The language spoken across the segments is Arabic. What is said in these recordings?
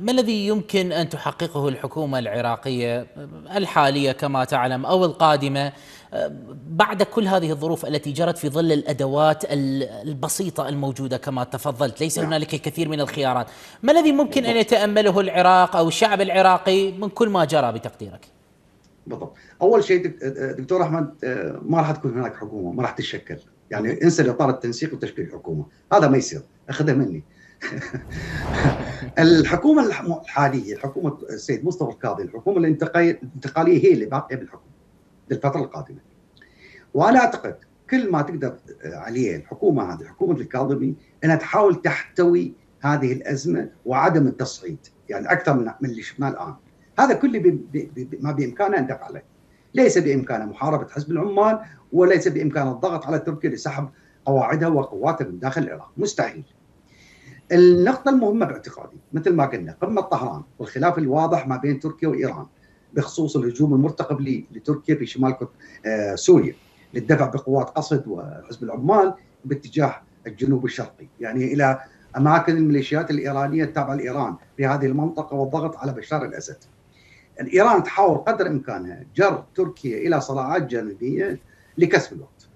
ما الذي يمكن أن تحققه الحكومة العراقية؟ الحالية كما تعلم أو القادمة؟ بعد كل هذه الظروف التي جرت في ظل الأدوات البسيطة الموجودة كما تفضلت ليس نعم. هنالك الكثير من الخيارات. ما الذي ممكن أن يتأمله العراق أو الشعب العراقي من كل ما جرى بتقديرك؟ بالضبط. أول شيء دكتور أحمد ما راح تكون هناك حكومة ما راح تتشكل. يعني انسى الاطار التنسيق وتشكيل الحكومة هذا ما يصير. أخذها مني. الحكومة الحالية الحكومة السيد مصطفى القاضي الحكومة الانتقاليه هي اللي باقية بالحكم للفتره القادمة. وأنا أعتقد كل ما تقدر عليه الحكومة هذه حكومة الكاظمي إنها تحاول تحتوي هذه الأزمة وعدم التصعيد يعني أكثر من من اللي شفناه الآن. هذا كله بي بي ما بإمكانه أن تفعله. ليس بإمكانه محاربة حزب العمال وليس بإمكانه الضغط على تركيا لسحب قواعدها وقواتها من داخل العراق. مستحيل. النقطة المهمة باعتقادي مثل ما قلنا قمة طهران والخلاف الواضح ما بين تركيا وإيران بخصوص الهجوم المرتقب لتركيا في شمال آه، سوريا للدفع بقوات قصد وحزب العمال باتجاه الجنوب الشرقي يعني إلى أماكن الميليشيات الإيرانية التابعة لإيران في هذه المنطقة والضغط على بشار الأسد. إيران تحاول قدر إمكانها جر تركيا إلى صراعات جانبية لكسب الوقت.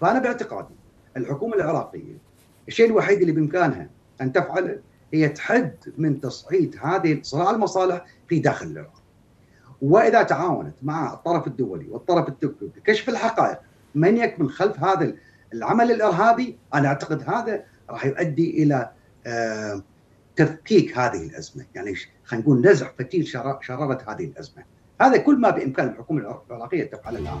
فأنا باعتقادي الحكومة العراقية الشيء الوحيد اللي بإمكانها أن تفعله هي تحد من تصعيد هذه صراع المصالح في داخل العراق وإذا تعاونت مع الطرف الدولي والطرف التركي بكشف الحقائق من يكمن خلف هذا العمل الإرهابي أنا أعتقد هذا راح يؤدي إلى آه تفكيك هذه الأزمة، يعني خلينا نقول نزع فتيل شرارة هذه الأزمة. هذا كل ما بإمكان الحكومة العراقية تفعله الآن.